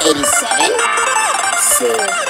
87. So,